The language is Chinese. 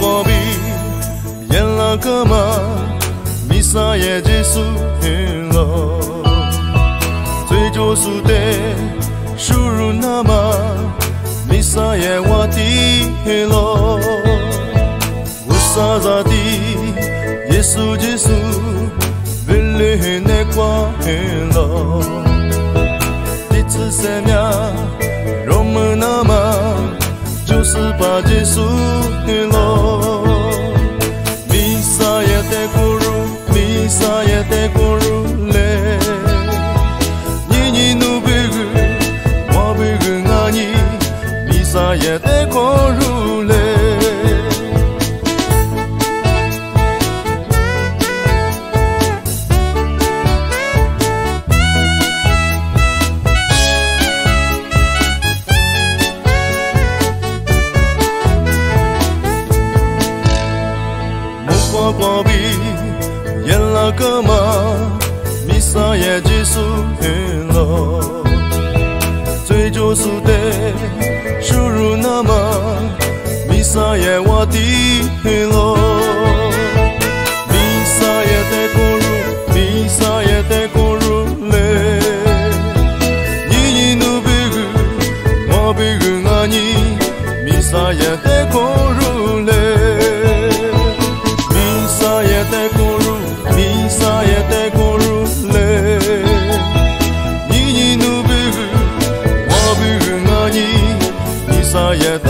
我比伊拉更慢，迷失在耶稣里了。最初时的羞辱难迈，迷失在我底里了。我撒下的耶稣基督，为了你我来了，第一次见面。昨夜灯光如泪，目光暧昧，眼浪干嘛？霓裳也急速陨落，追逐所得。runama Misaya wati helo Misaya te koru Misaya te koru le Nini no bigu Ma bigu ngani Misaya te koru le Yeah.